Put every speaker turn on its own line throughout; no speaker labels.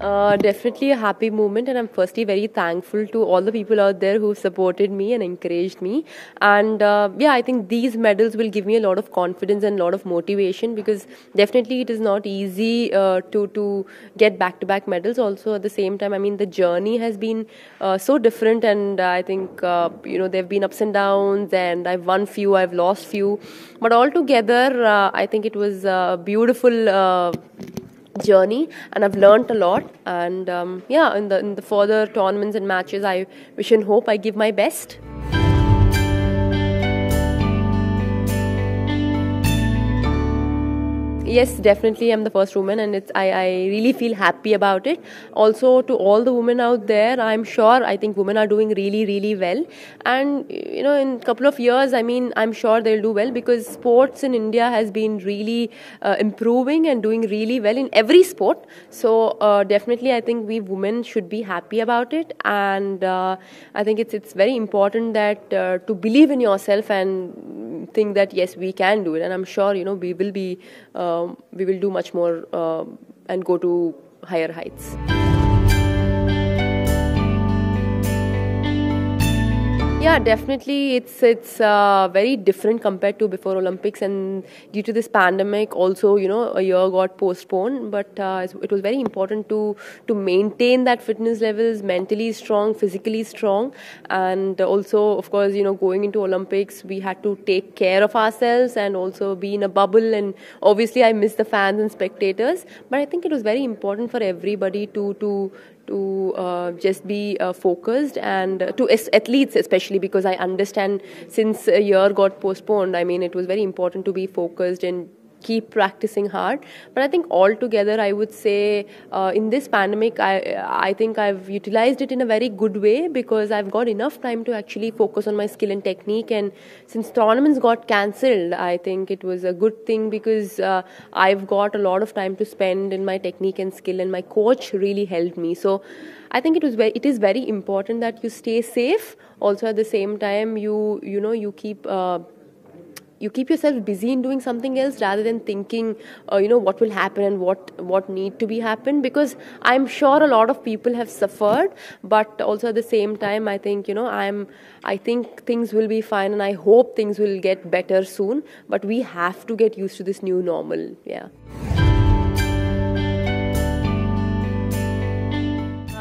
Uh, definitely a happy moment, and I'm firstly very thankful to all the people out there who supported me and encouraged me. And uh, yeah, I think these medals will give me a lot of confidence and a lot of motivation because definitely it is not easy uh, to to get back-to-back medals. Also, at the same time, I mean the journey has been uh, so different, and I think uh, you know there have been ups and downs, and I've won few, I've lost few, but altogether, uh, I think it was a beautiful journey and I've learned a lot. And um, yeah in the in the further tournaments and matches I wish and hope I give my best yes definitely i'm the first woman and it's I, I really feel happy about it. Also to all the women out there i'm sure i think women are doing really really well. And you know in a couple of years i mean i'm sure they'll do well because sports in india has been really uh, improving and doing really well in every sport. So uh, definitely i think we women should be happy about it. And uh, i think it's it's very important that uh, to believe in yourself and think that yes we can do it. And i'm sure you know we will be uh, we will do much more um, and go to higher heights. Yeah, definitely. It's it's uh, very different compared to before Olympics, and due to this pandemic, also you know a year got postponed. But uh, it was very important to to maintain that fitness levels, mentally strong, physically strong, and also of course you know going into Olympics, we had to take care of ourselves and also be in a bubble. And obviously, I miss the fans and spectators, but I think it was very important for everybody to to to uh, just be uh, focused and to athletes especially because I understand since a year got postponed I mean it was very important to be focused and keep practicing hard. But i think altogether i would say uh, in this pandemic i i think i've utilized it in a very good way because i've got enough time to actually focus on my skill and technique. And since tournaments got cancelled i think it was a good thing because uh, i've got a lot of time to spend in my technique and skill and my coach really helped me. So I think it was very, it is very important that you stay safe. Also, at the same time, you you know you keep uh, you keep yourself busy in doing something else rather than thinking uh, you know what will happen and what what need to be happen because i'm sure a lot of people have suffered but also at the same time i think you know i'm i think things will be fine and i hope things will get better soon. But we have to get used to this new normal. Yeah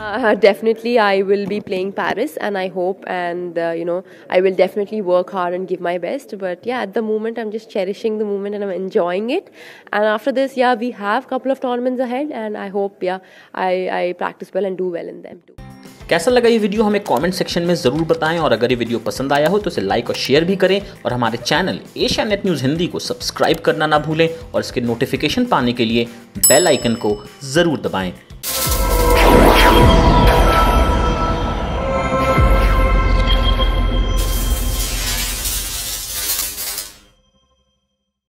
Uh, definitely, I will be playing Paris, and I hope, and uh, you know, I will definitely work hard and give my best. But yeah, at the moment, I'm just cherishing the moment and I'm enjoying it. And after this, yeah, we have couple of tournaments ahead, and I hope, yeah, I, I practice well and do well in them too.
कैसा लगा ये video हमें comment section में ज़रूर बताएँ और अगर ये वीडियो पसंद आया हो तो इसे लाइक और शेयर भी करें और हमारे channel Asia net news Hindi को सब्सक्राइब करना ना भूलें और इसके नोटिफिकेशन पाने के लिए बेल आइकन को ज़रूर दबाएँ you.